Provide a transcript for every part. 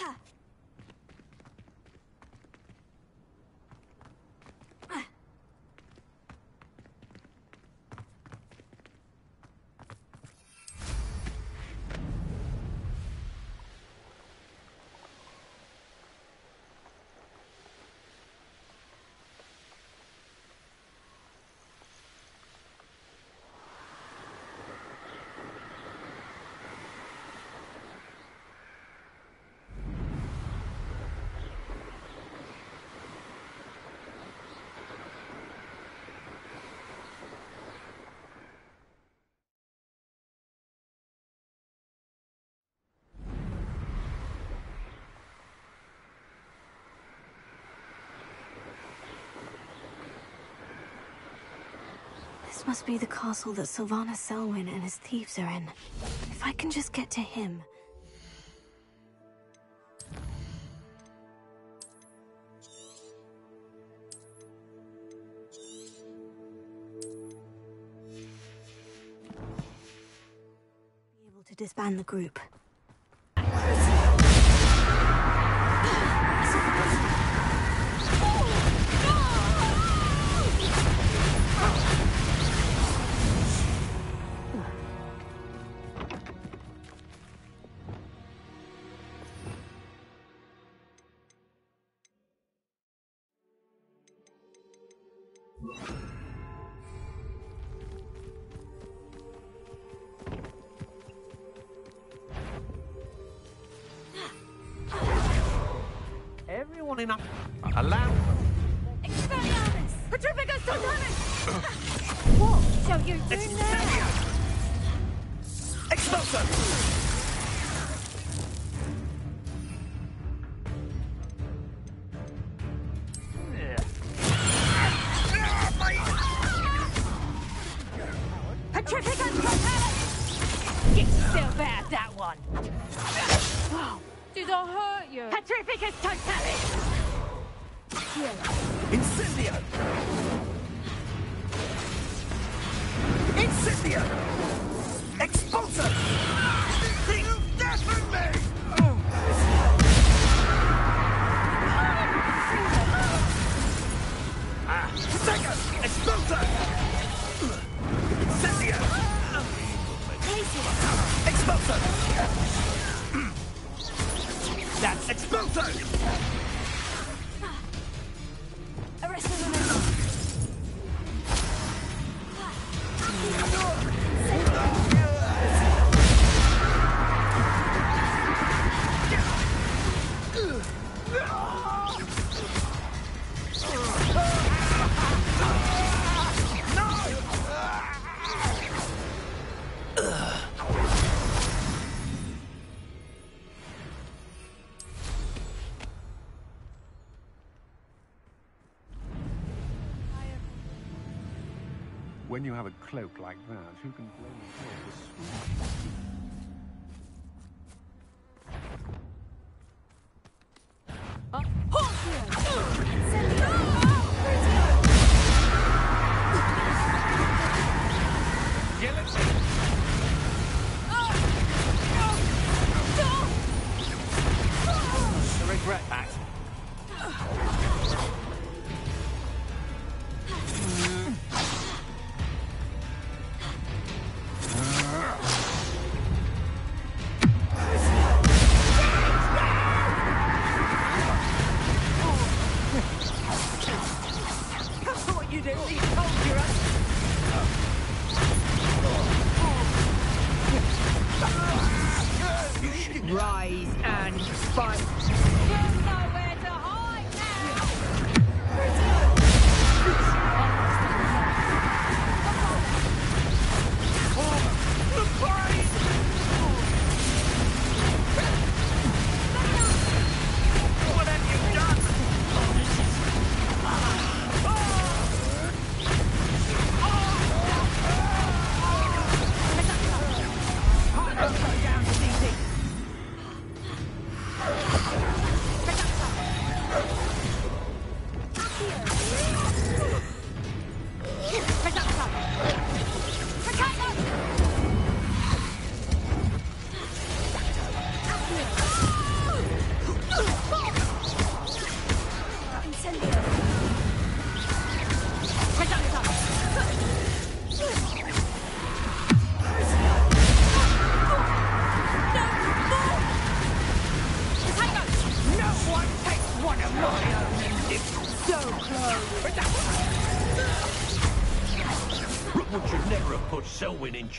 This must be the castle that Sylvanas Selwyn and his thieves are in. If I can just get to him. Be able to disband the group. Thank you. Cloak like that, who can blame you for the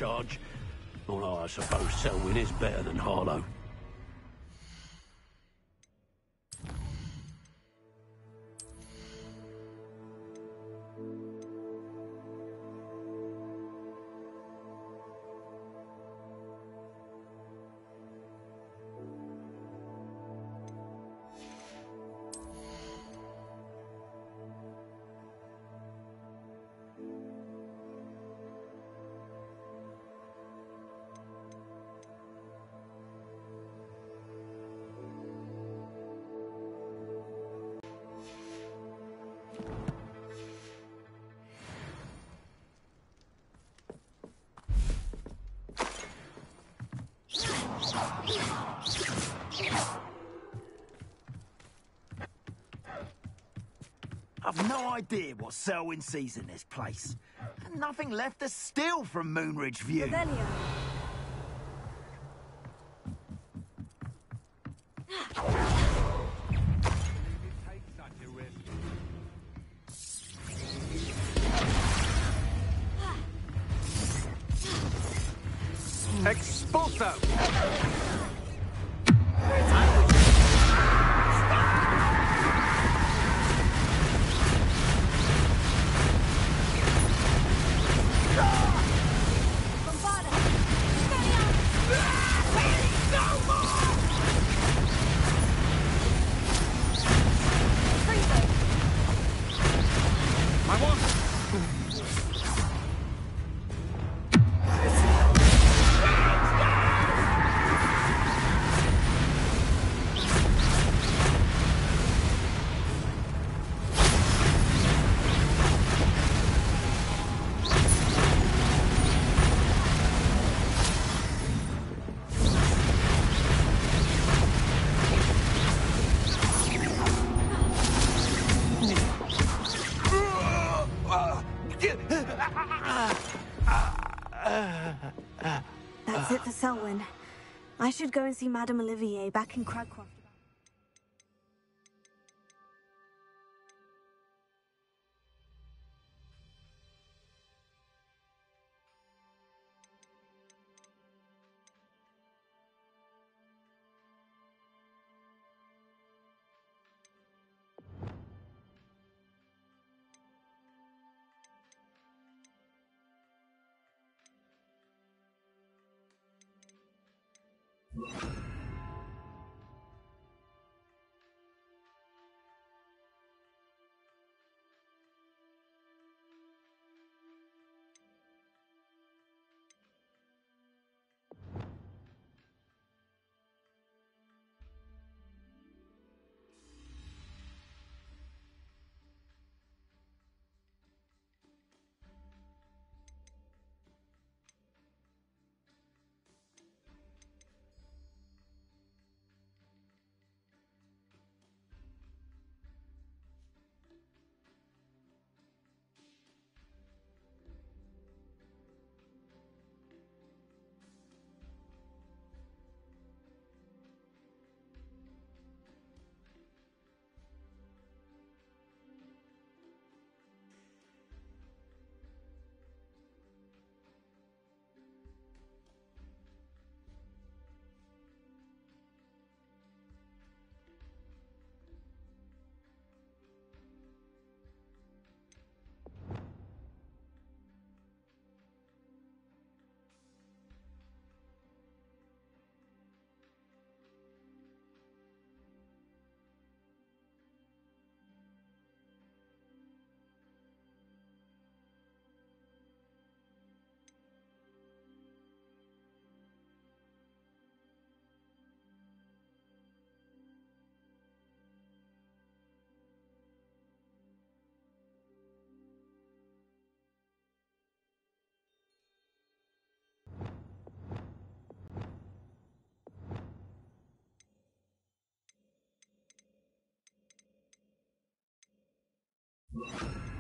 charge. Although I suppose Selwyn is better than Harlow. No idea what Selwyn sees in this place. And nothing left to steal from Moonridge View. Take should go and see Madame Olivier back in Cragcroft. you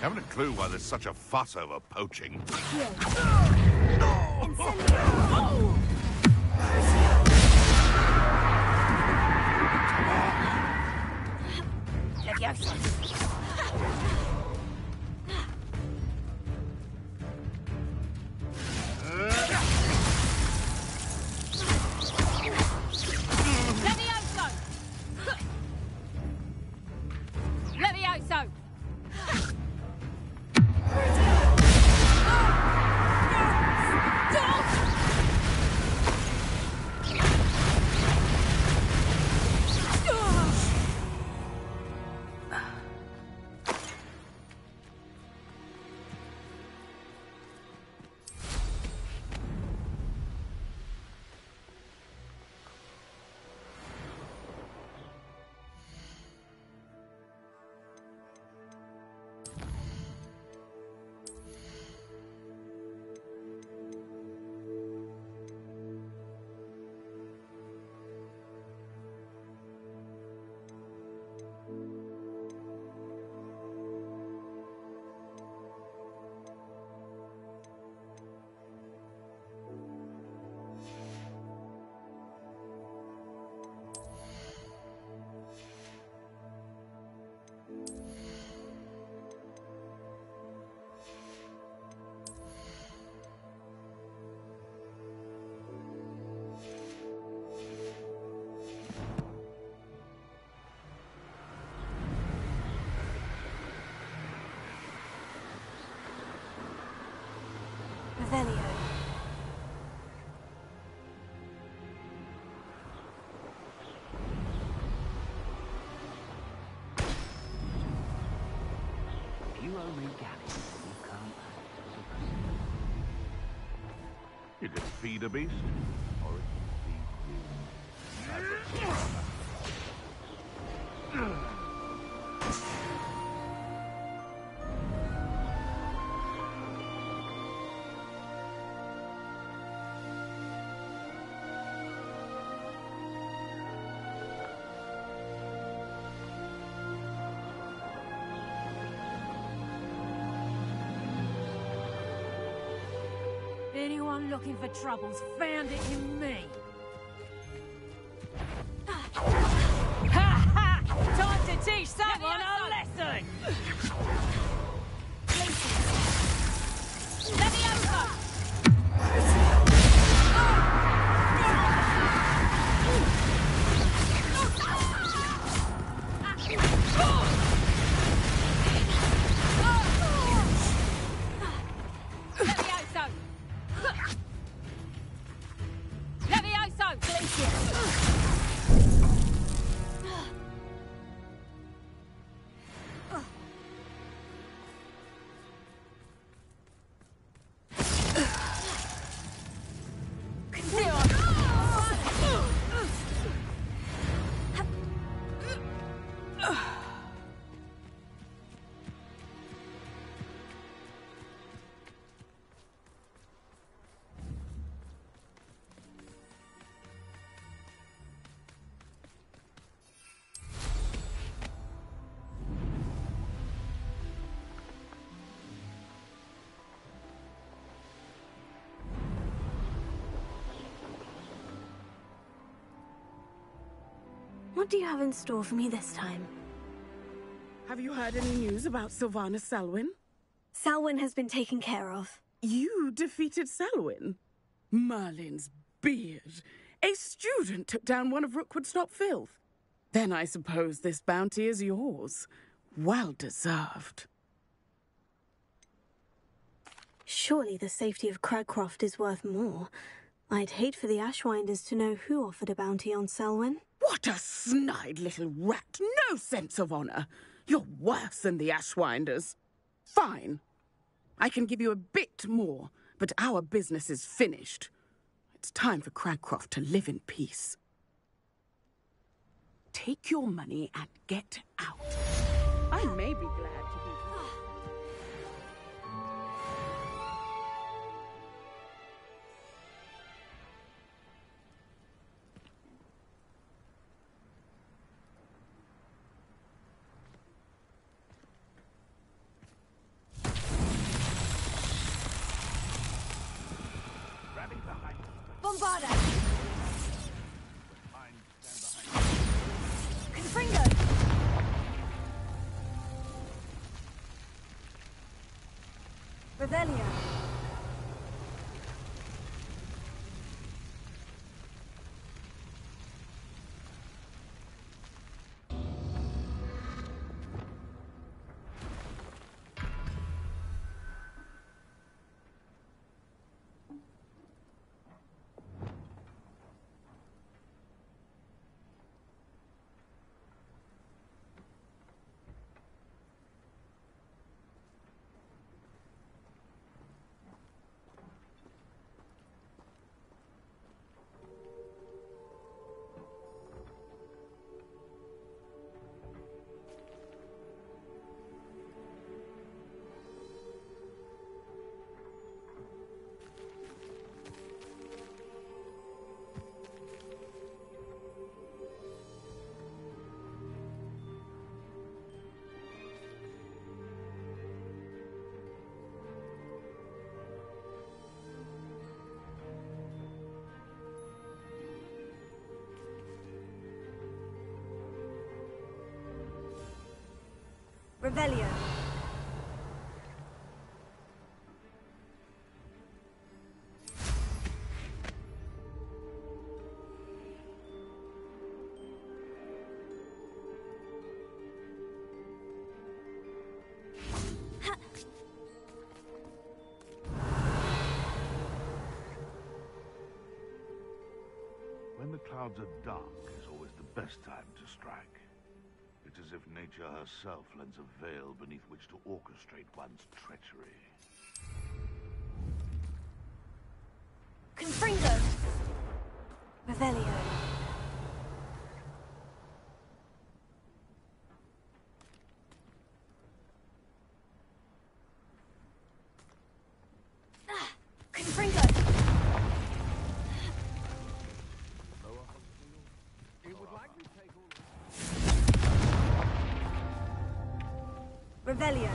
Haven't a clue why there's such a fuss over poaching. Revelio. You owe me Galley. You can't. You could feed a beast, Anyone looking for troubles found it in me. What do you have in store for me this time? Have you heard any news about Sylvana Selwyn? Selwyn has been taken care of. You defeated Selwyn? Merlin's beard. A student took down one of Rookwood's Stop Filth. Then I suppose this bounty is yours. Well deserved. Surely the safety of Cragcroft is worth more. I'd hate for the Ashwinders to know who offered a bounty on Selwyn. What a snide little rat! No sense of honor! You're worse than the Ashwinders. Fine. I can give you a bit more, but our business is finished. It's time for Cragcroft to live in peace. Take your money and get out. I may be glad Revelio. When the clouds are dark is always the best time to strike. As if nature herself lends a veil beneath which to orchestrate one's treachery. Confringo! Revelio. Revelio.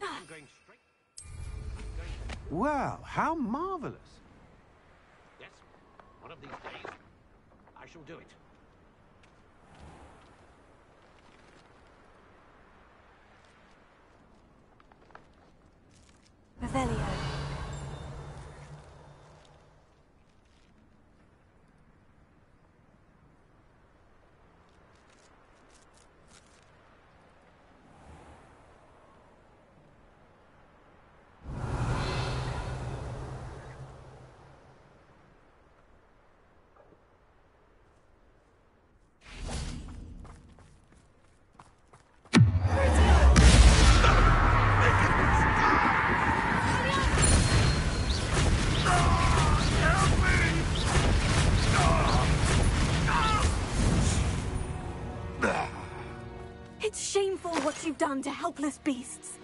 I'm going straight. Well, how marvelous. Yes, one of these days, I shall do it. It's shameful what you've done to helpless beasts.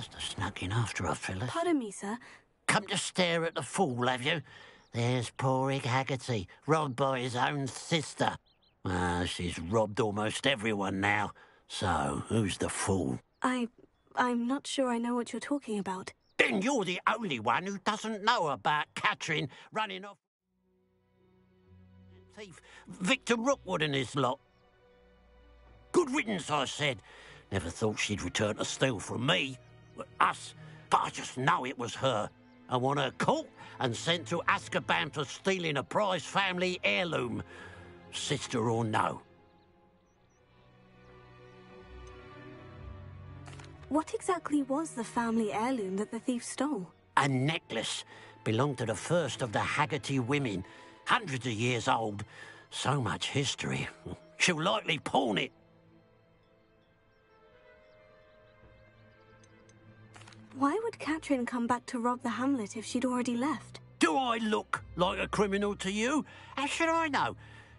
Must have snuck in after her, Phyllis. Pardon me, sir. Come to stare at the fool, have you? There's poor Ig Haggerty, robbed by his own sister. Ah, she's robbed almost everyone now. So, who's the fool? I. I'm not sure I know what you're talking about. Then you're the only one who doesn't know about Katrin running off. Thief Victor Rookwood and his lot. Good riddance, I said. Never thought she'd return to steal from me. Us. But I just know it was her. I want her caught and sent to Azkaban for stealing a prize family heirloom. Sister or no. What exactly was the family heirloom that the thief stole? A necklace belonged to the first of the Haggerty women. Hundreds of years old. So much history. She'll likely pawn it. Why would Katrin come back to rob the hamlet if she'd already left? Do I look like a criminal to you? How should I know?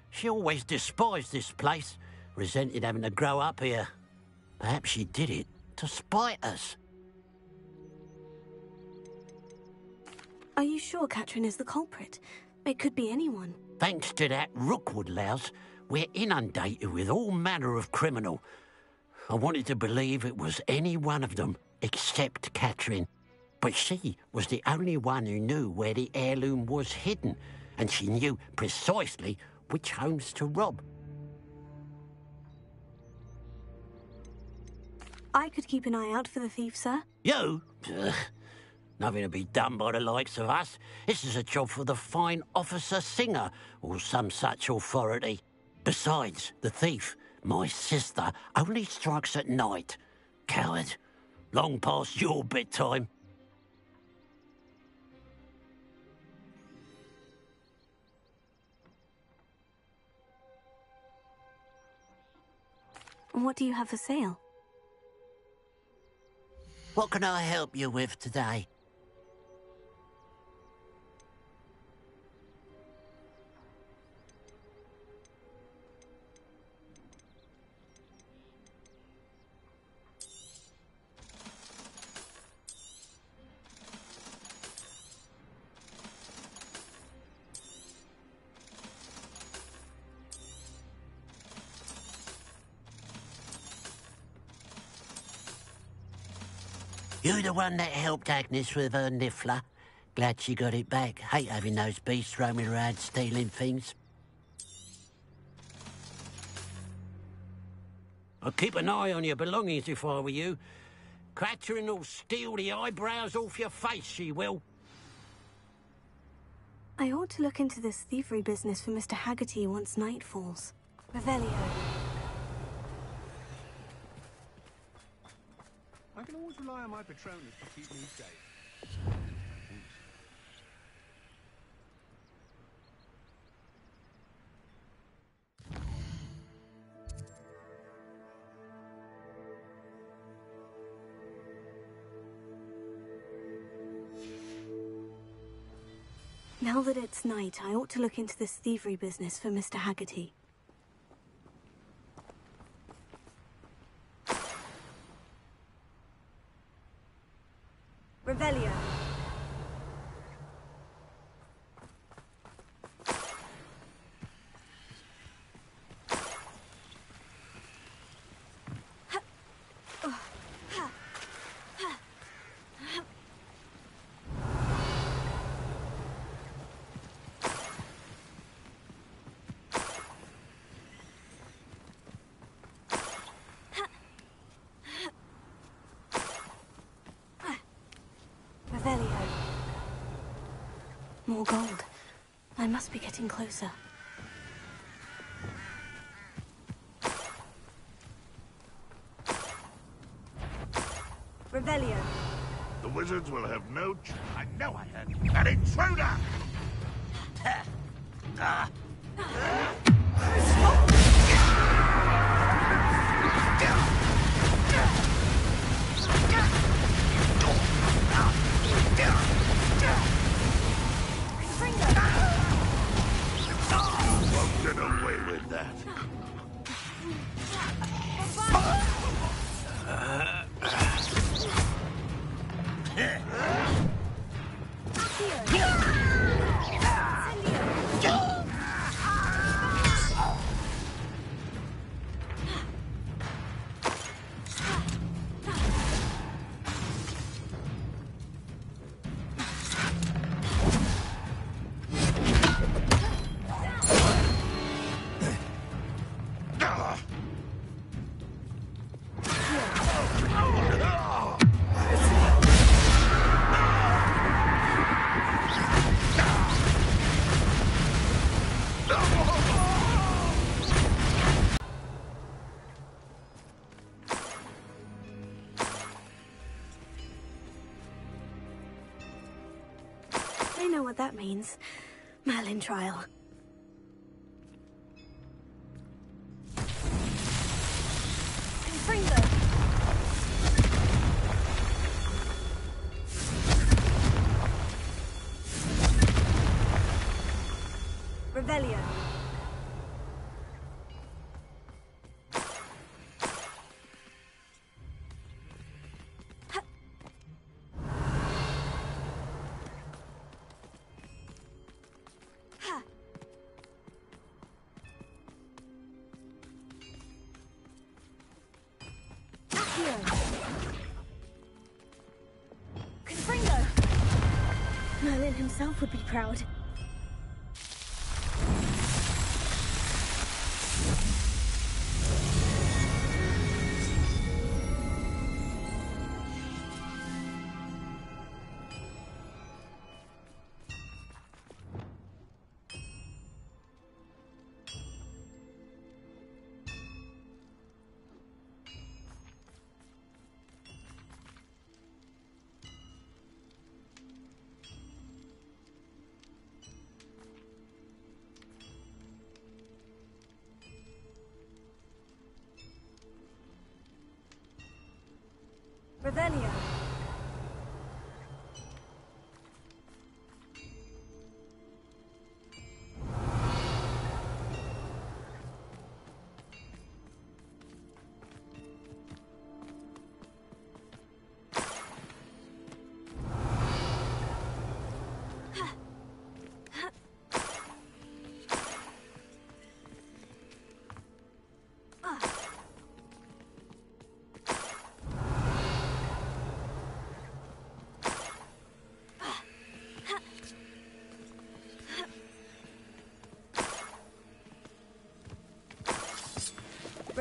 She always despised this place, resented having to grow up here. Perhaps she did it to spite us. Are you sure Katrin is the culprit? It could be anyone. Thanks to that Rookwood louse, we're inundated with all manner of criminal. I wanted to believe it was any one of them except Catherine. But she was the only one who knew where the heirloom was hidden, and she knew precisely which homes to rob. I could keep an eye out for the thief, sir. You? Ugh. Nothing to be done by the likes of us. This is a job for the fine officer singer, or some such authority. Besides, the thief, my sister, only strikes at night. Coward. Long past your bedtime. What do you have for sale? What can I help you with today? You the one that helped Agnes with her niffler? Glad she got it back. Hate having those beasts roaming around stealing things. I'd keep an eye on your belongings if I were you. Catherine will steal the eyebrows off your face, she will. I ought to look into this thievery business for Mr. Haggerty once night falls. Revelio. I can always rely on my Patronus to keep me safe. Now that it's night, I ought to look into this thievery business for Mr. Haggerty. Revelio. Revelio. More gold. I must be getting closer. Revelio. The wizards will have no ch- I know I heard an intruder! Won't ah. ah. What that means. Merlin trial. Revelio.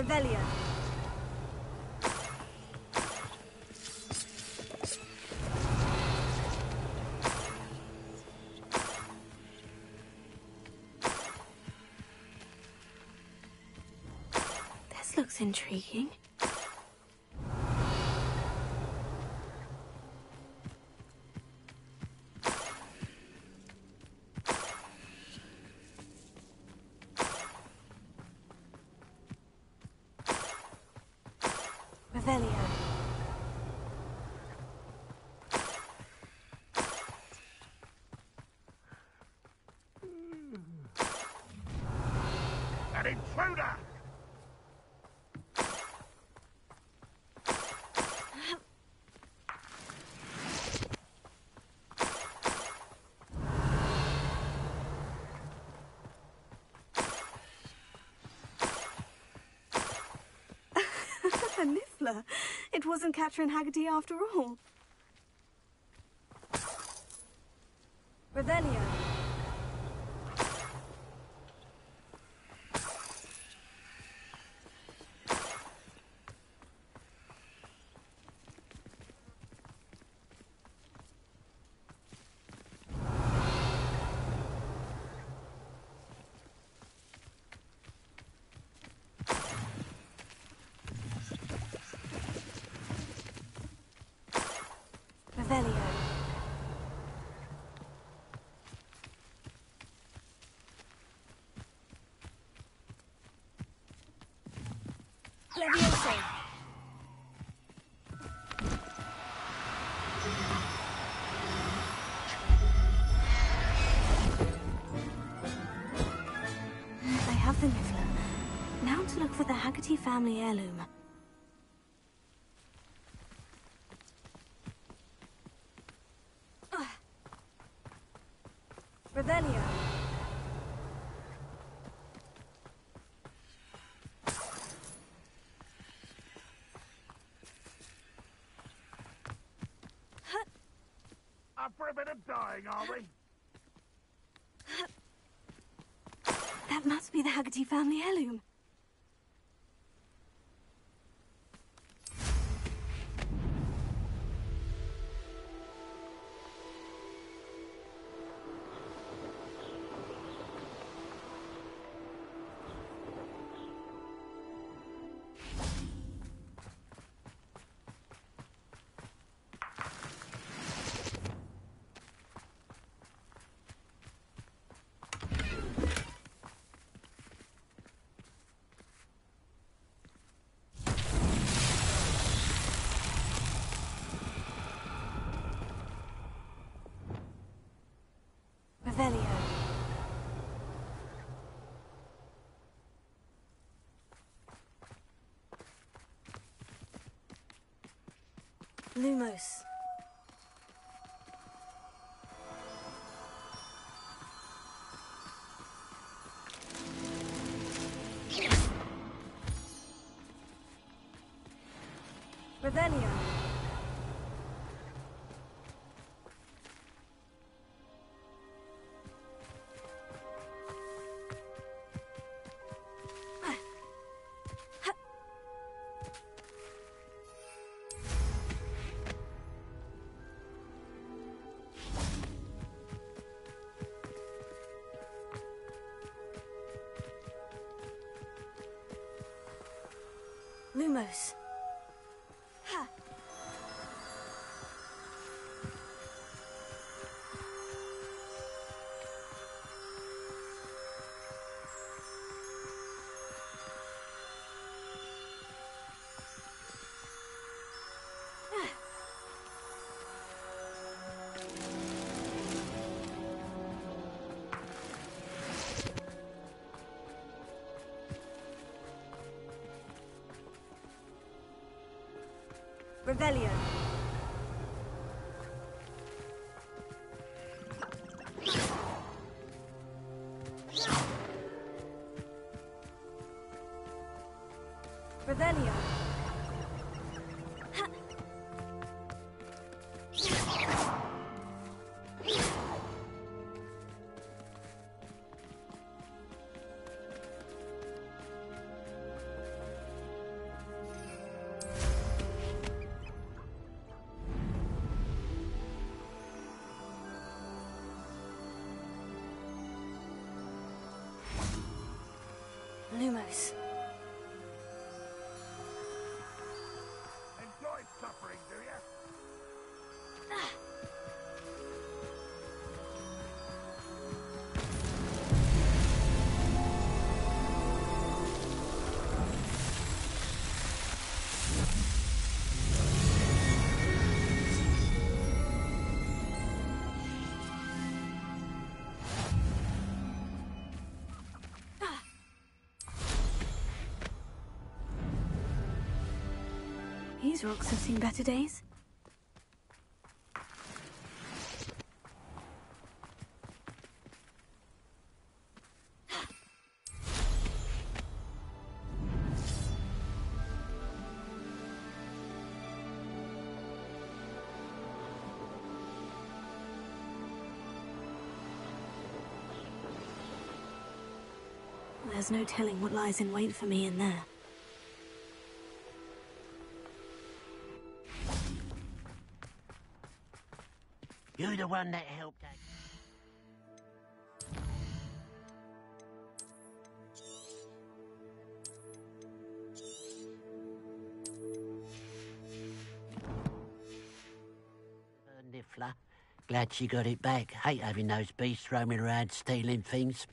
Revelio. This looks intriguing. An intruder! Niffler. It wasn't Catherine Haggerty after all. Revelio. Revelio. Levioso! I have the Niffler. Now to look for the Haggerty family heirloom. Revelio. Up for a bit of dying, are we? That must be the Haggerty family heirloom. Lumos. Lumos. Revelio. These rocks have seen better days. There's no telling what lies in wait for me in there. One that helped us. Niffler. Glad she got it back. Hate having those beasts roaming around stealing things.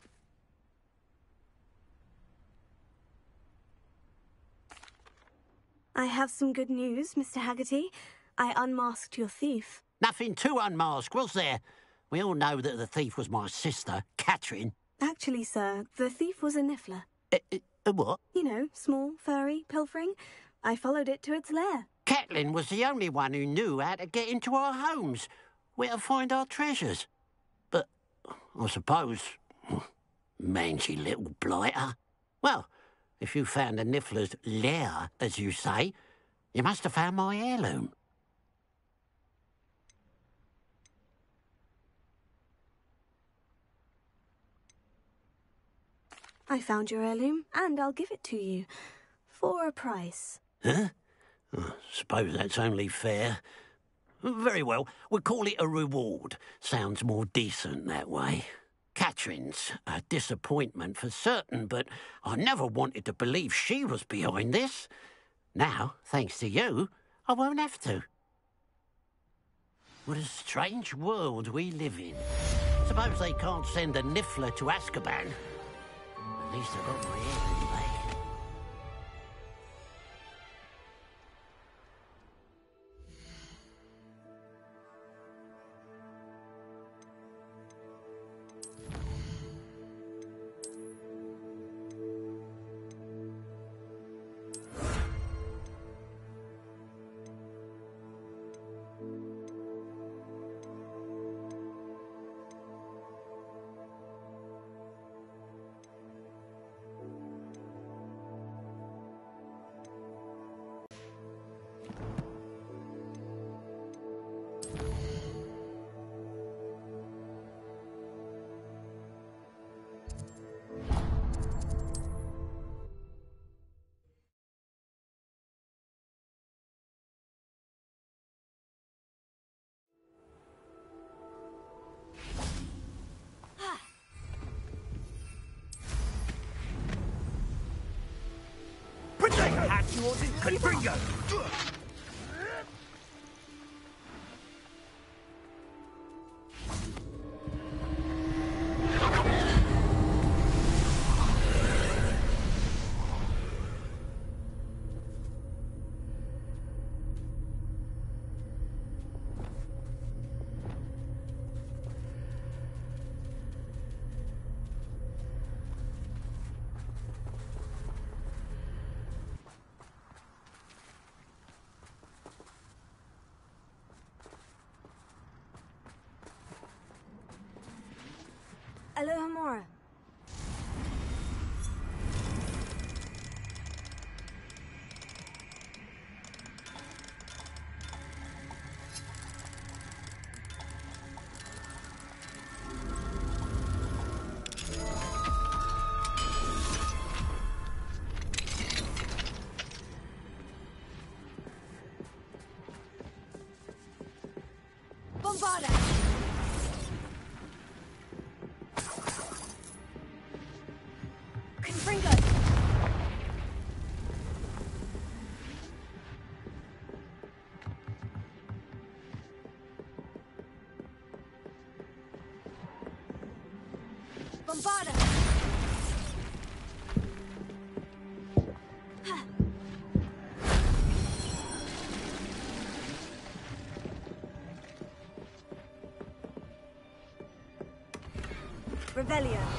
I have some good news, Mr. Haggerty. I unmasked your thief. Nothing to unmask, was there? We all know that the thief was my sister, Catherine. Actually, sir, the thief was a niffler. Uh, uh, uh, what? You know, small, furry, pilfering. I followed it to its lair. Catelyn was the only one who knew how to get into our homes, where to find our treasures. But I suppose, mangy little blighter. Well, if you found the Niffler's lair, as you say, you must have found my heirloom. I found your heirloom, and I'll give it to you. For a price. Huh? I suppose that's only fair. Very well, we'll call it a reward. Sounds more decent that way. Catherine's a disappointment for certain, but I never wanted to believe she was behind this. Now, thanks to you, I won't have to. What a strange world we live in. Suppose they can't send a Niffler to Azkaban. At least I got my heirloom back. yours in Confringo! Bombarda! Confringo! Revelio.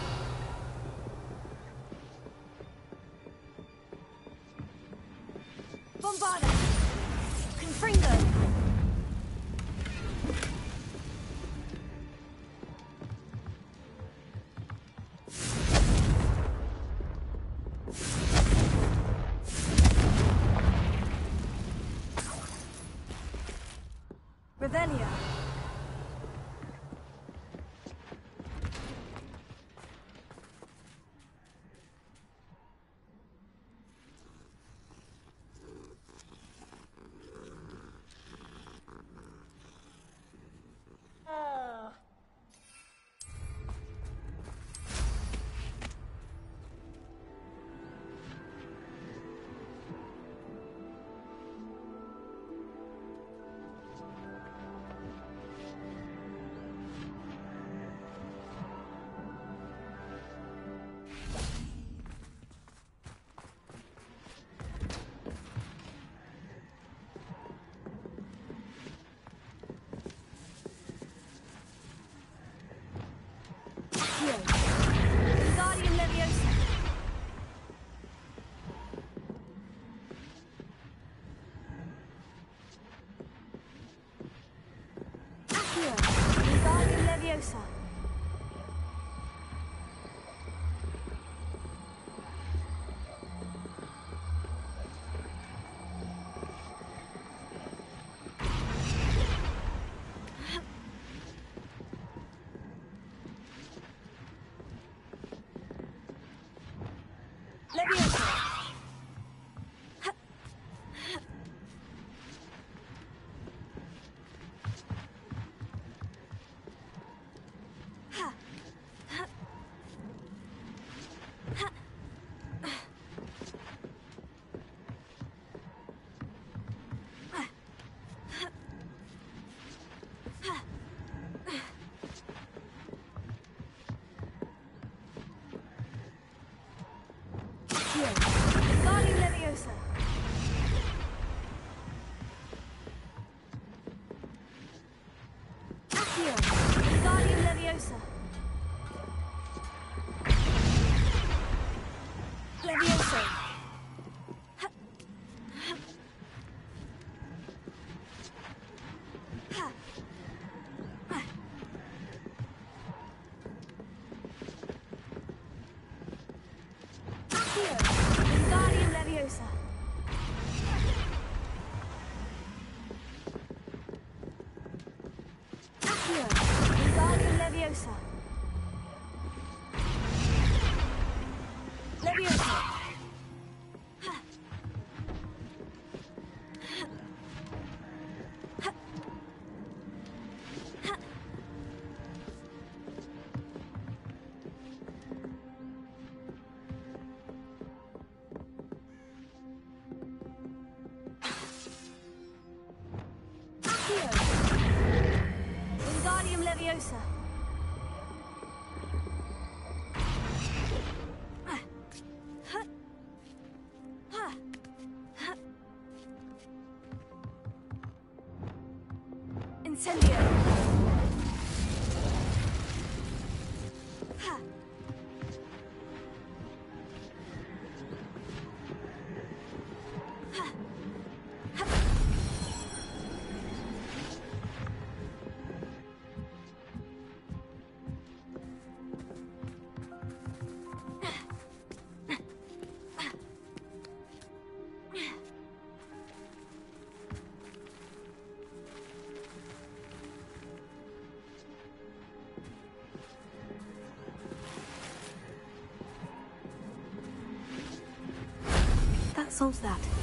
Incendio. Solves that.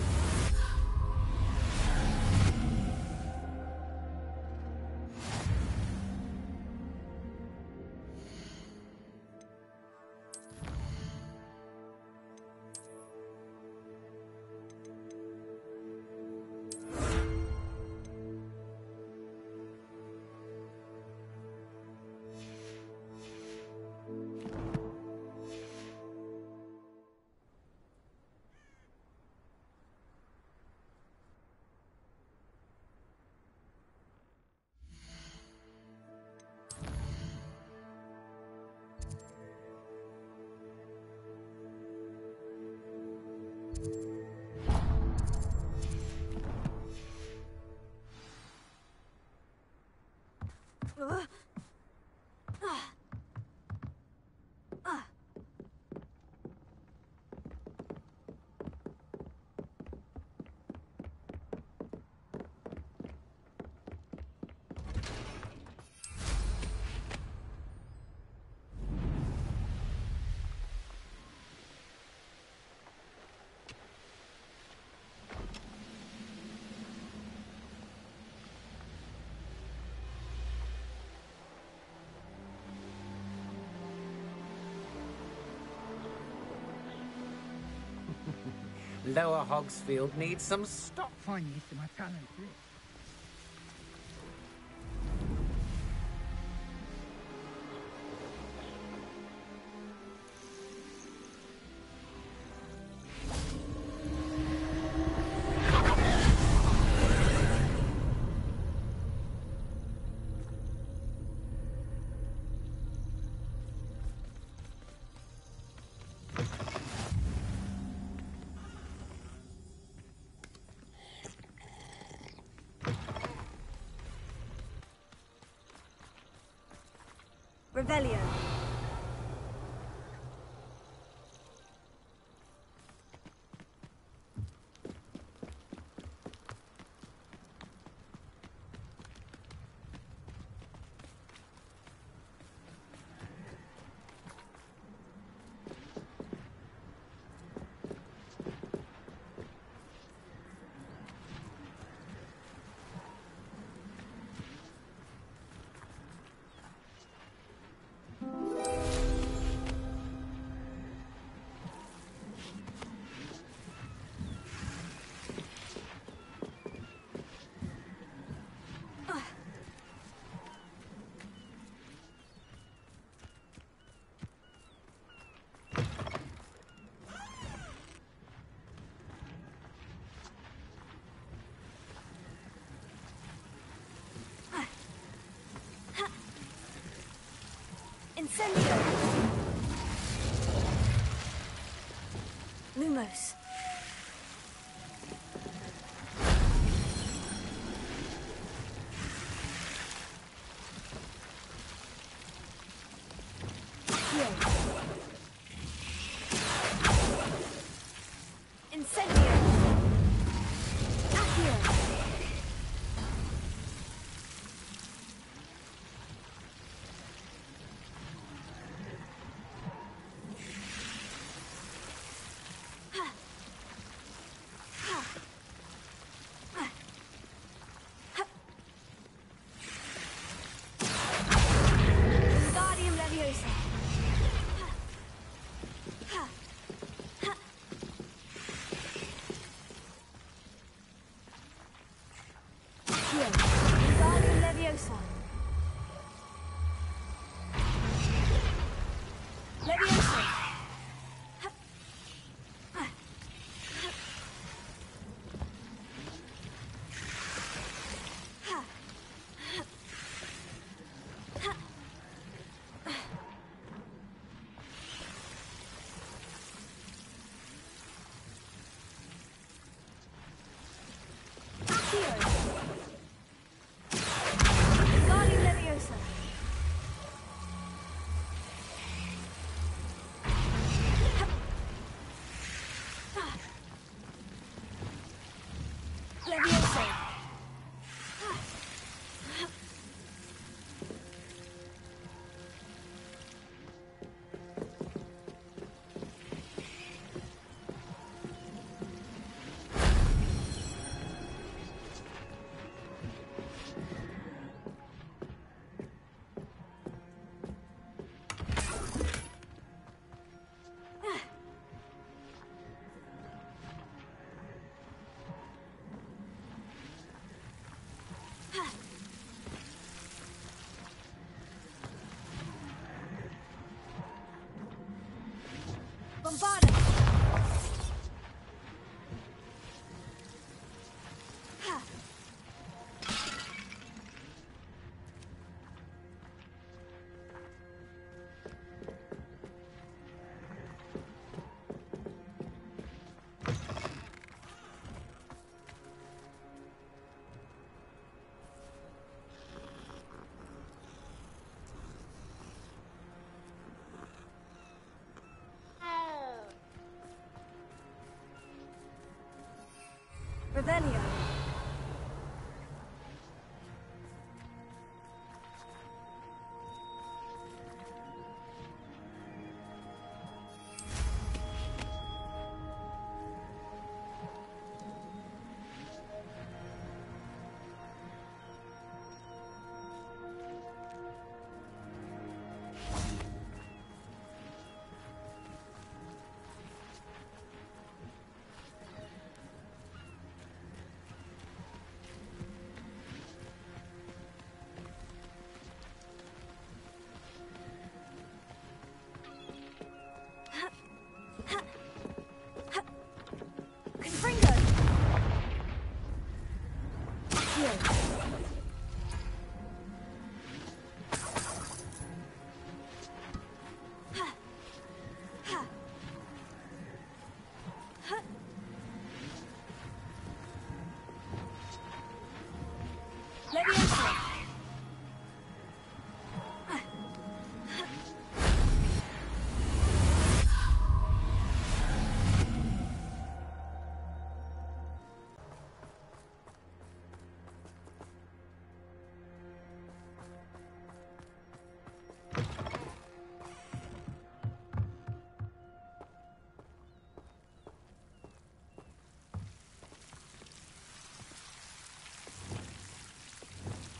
Lower Hogsfield needs some stock to my talent. Incendio. Lumos. Bombarda! Revelio.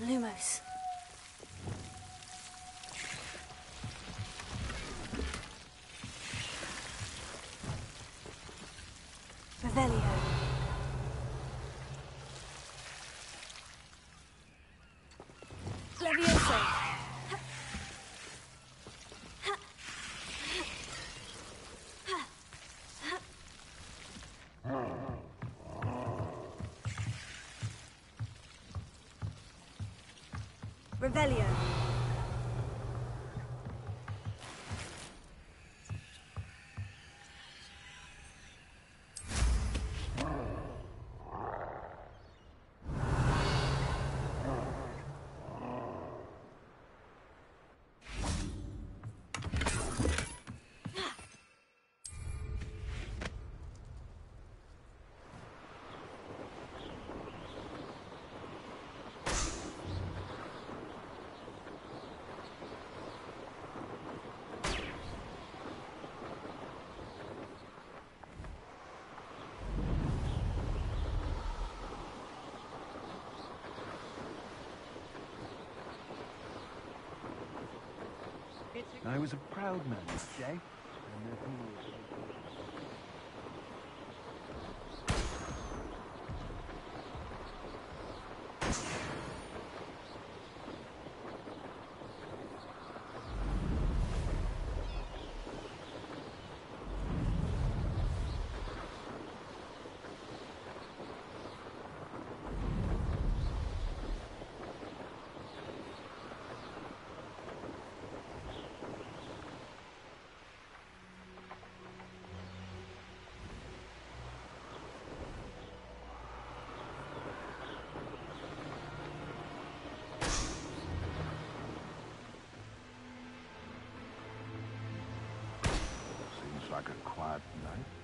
Lumos. Revelio. Levioso. Revelio. I was a proud man, Jay. And therefore was Seems like a quiet night.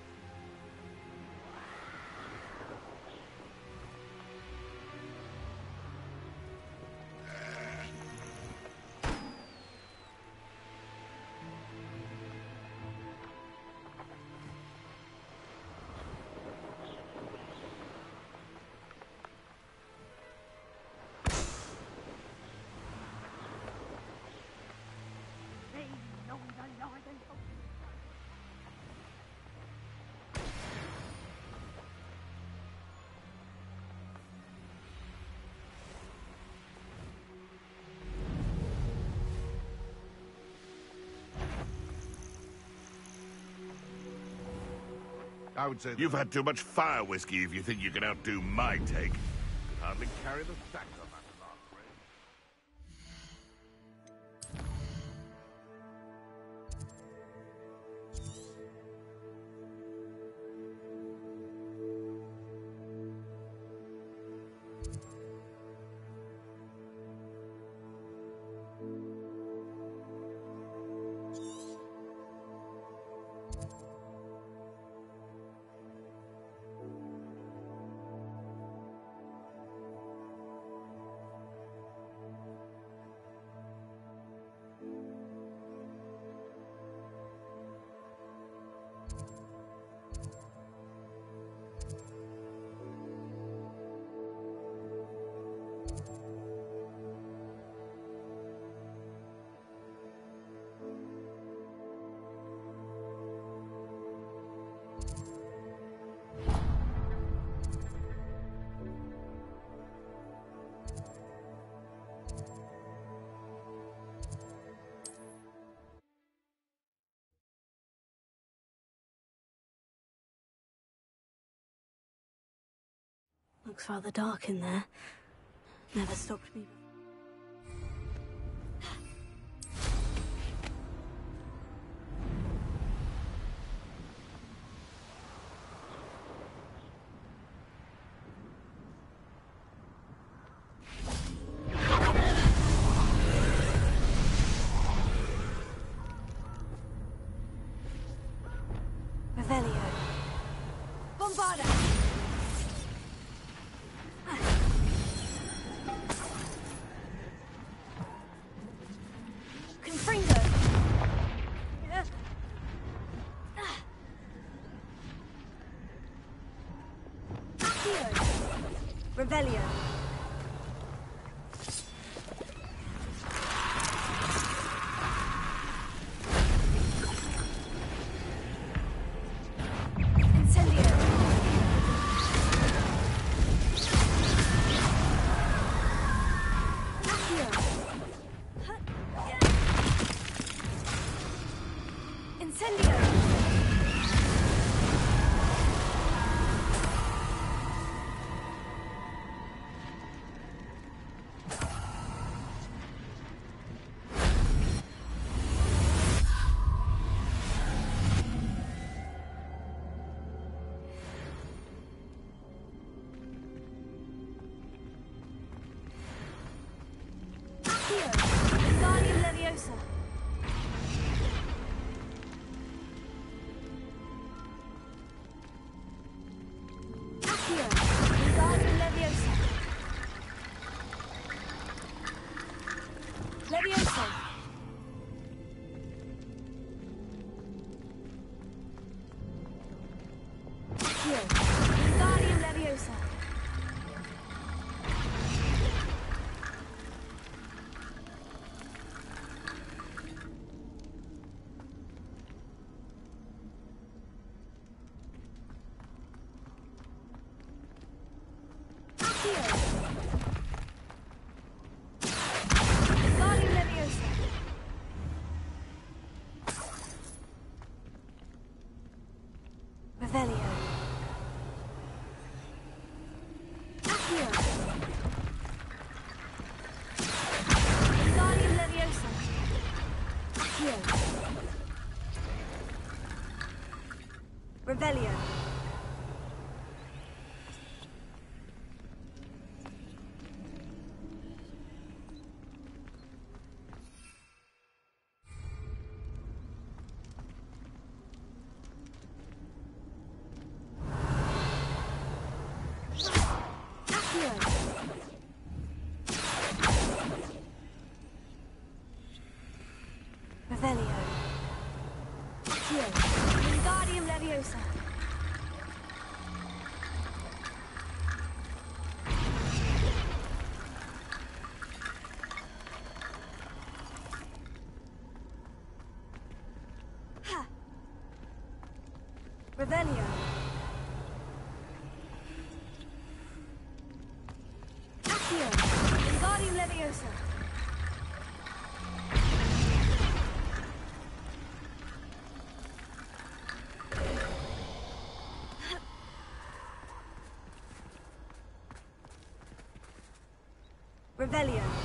I would say You've had too much fire whiskey if you think you can outdo my take. Could hardly carry the facts Looks rather dark in there. Never stopped me. Revelio. Revelio. Revelio. Accio. Wingardium Leviosa. Revelio.